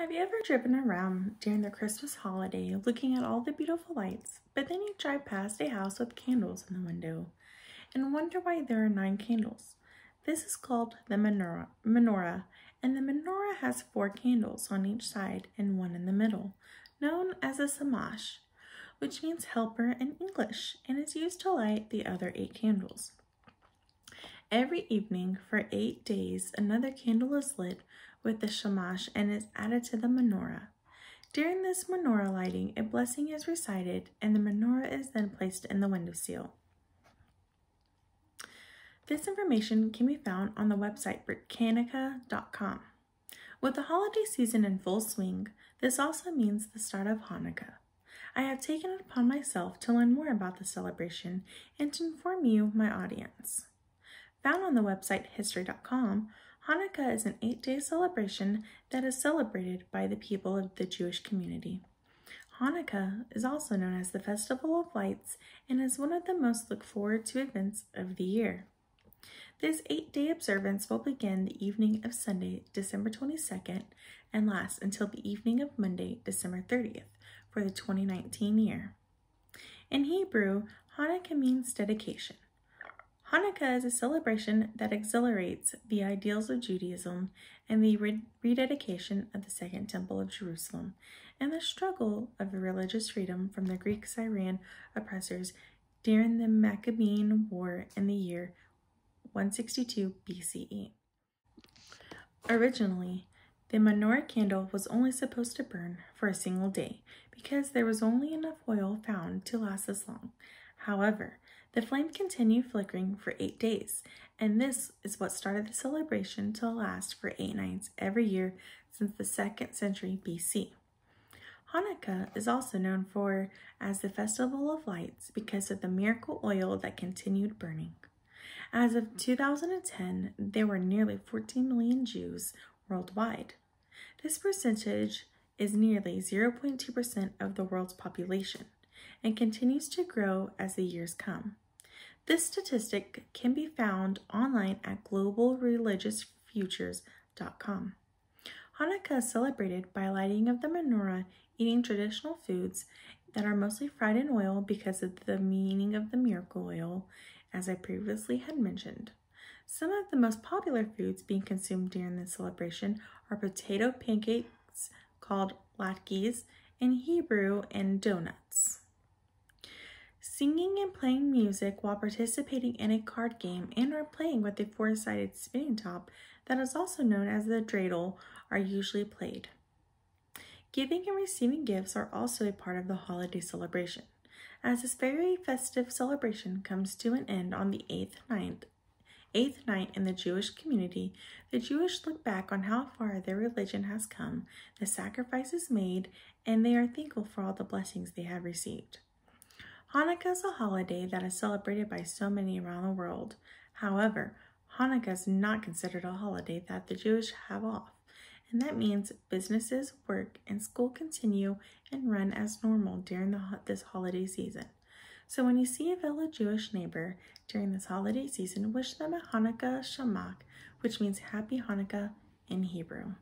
Have you ever driven around during the Christmas holiday looking at all the beautiful lights, but then you drive past a house with candles in the window and wonder why there are nine candles? This is called the menorah, menorah, and the menorah has four candles on each side and one in the middle, known as a shamash, which means helper in English and is used to light the other eight candles. Every evening for eight days, another candle is lit with the shamash and is added to the menorah. During this menorah lighting, a blessing is recited and the menorah is then placed in the windowsill. This information can be found on the website Britannica.com. With the holiday season in full swing, this also means the start of Hanukkah. I have taken it upon myself to learn more about the celebration and to inform you, my audience. Found on the website history.com, Hanukkah is an eight day celebration that is celebrated by the people of the Jewish community. Hanukkah is also known as the Festival of Lights and is one of the most looked forward to events of the year. This eight day observance will begin the evening of Sunday, December 22nd, and last until the evening of Monday, December 30th, for the 2019 year. In Hebrew, Hanukkah means dedication. Hanukkah is a celebration that exhilarates the ideals of Judaism and the rededication of the Second Temple of Jerusalem and the struggle of religious freedom from the Greek Syrian oppressors during the Maccabean War in the year 162 BCE. Originally, the menorah candle was only supposed to burn for a single day because there was only enough oil found to last this long. However, the flame continued flickering for eight days, and this is what started the celebration to last for eight nights every year since the second century BC. Hanukkah is also known for as the Festival of Lights because of the miracle oil that continued burning. As of 2010, there were nearly 14 million Jews worldwide. This percentage is nearly 0.2% of the world's population and continues to grow as the years come. This statistic can be found online at globalreligiousfutures.com. Hanukkah is celebrated by lighting of the menorah, eating traditional foods that are mostly fried in oil because of the meaning of the miracle oil, as I previously had mentioned. Some of the most popular foods being consumed during this celebration are potato pancakes called latkes in Hebrew and donuts. Singing and playing music while participating in a card game and or playing with a four-sided spinning top that is also known as the dreidel are usually played. Giving and receiving gifts are also a part of the holiday celebration. As this very festive celebration comes to an end on the eighth night, eighth night in the Jewish community, the Jewish look back on how far their religion has come, the sacrifices made, and they are thankful for all the blessings they have received. Hanukkah is a holiday that is celebrated by so many around the world. However, Hanukkah is not considered a holiday that the Jewish have off, and that means businesses, work, and school continue and run as normal during the, this holiday season. So when you see a fellow Jewish neighbor during this holiday season, wish them a Hanukkah Sameach, which means Happy Hanukkah in Hebrew.